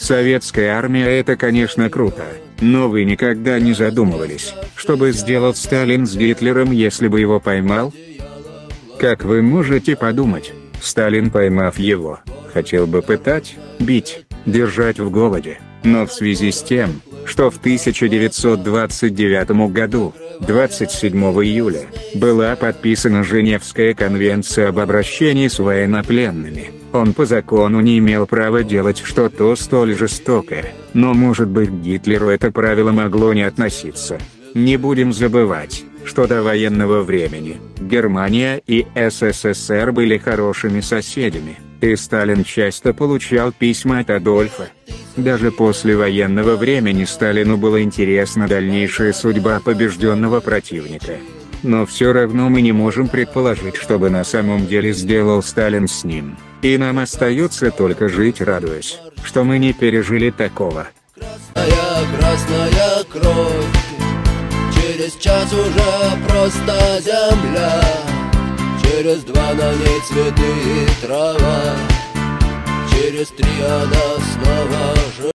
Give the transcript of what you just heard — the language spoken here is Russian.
Советская армия это конечно круто, но вы никогда не задумывались, что бы сделал Сталин с Гитлером если бы его поймал? Как вы можете подумать, Сталин поймав его, хотел бы пытать, бить, держать в голоде, но в связи с тем, что в 1929 году, 27 июля, была подписана Женевская конвенция об обращении с военнопленными, он по закону не имел права делать что-то столь жестокое, но может быть Гитлеру это правило могло не относиться. Не будем забывать, что до военного времени Германия и СССР были хорошими соседями, и Сталин часто получал письма от Адольфа. Даже после военного времени Сталину была интересна дальнейшая судьба побежденного противника. Но все равно мы не можем предположить, что бы на самом деле сделал Сталин с ним. И нам остается только жить радуясь, что мы не пережили такого. Красная, красная кровь Через час уже просто земля Через два на ней цветы и трава Через три она снова же